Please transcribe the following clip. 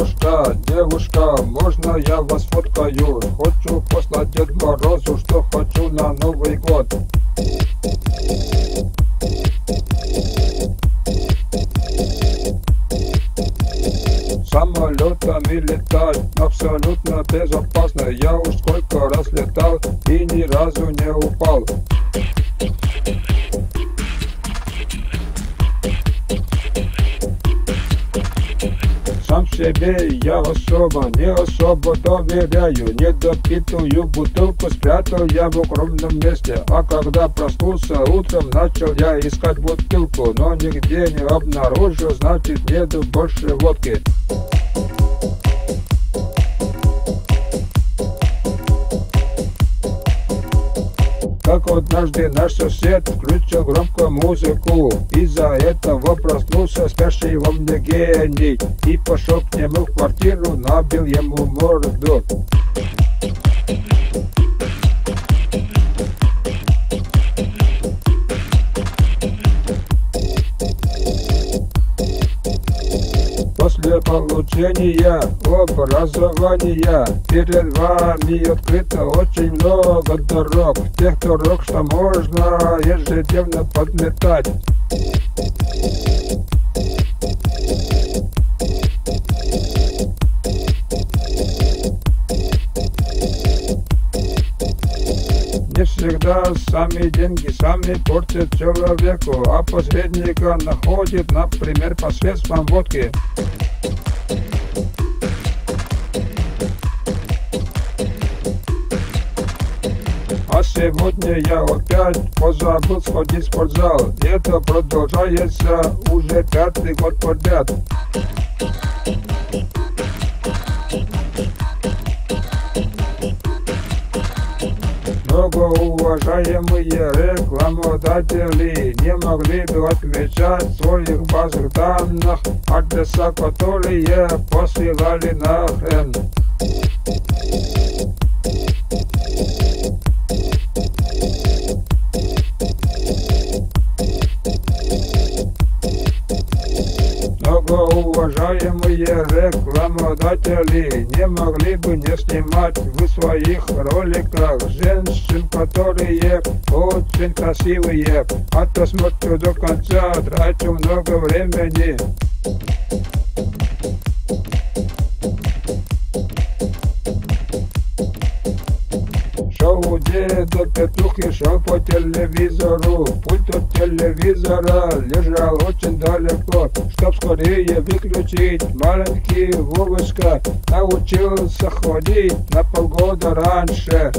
я, девушка, можно я вас фоткаю? Хочу послать Дед Морозу, что хочу на Новый год. Самолетами летать абсолютно безопасно Я уж сколько раз летал и ни разу не упал себе я особо, не особо доверяю. Недопитую бутылку спрятал я в укромном месте. А когда проснулся утром, начал я искать бутылку Но нигде не обнаружил, значит нету больше водки Как однажды наш сосед включил громко музыку. Из-за этого проснулся спящий во мне гений И пошел к нему в квартиру, набил ему морду После получения образования перед вами открыто очень много дорог Тех дорог, что можно ежедневно подметать Не всегда сами деньги сами портят человеку, а посредника находит, например, посредством водки. А сегодня я опять позабыл сходить в спортзал. Это продолжается уже пятый год подряд. Многоуважаемые рекламодатели не могли бы отмечать своих базах данных. Адреса, которые посылали на хрен. Многоуважаемые рекламодатели не могли бы не снимать в своих роликах женщин, которые очень красивые, а то смотрю до конца, трачу много времени. Деда Петухи шел по телевизору. Пульт от телевизора лежал очень далеко Чтоб скорее выключить маленький Вовочка Научился ходить на полгода раньше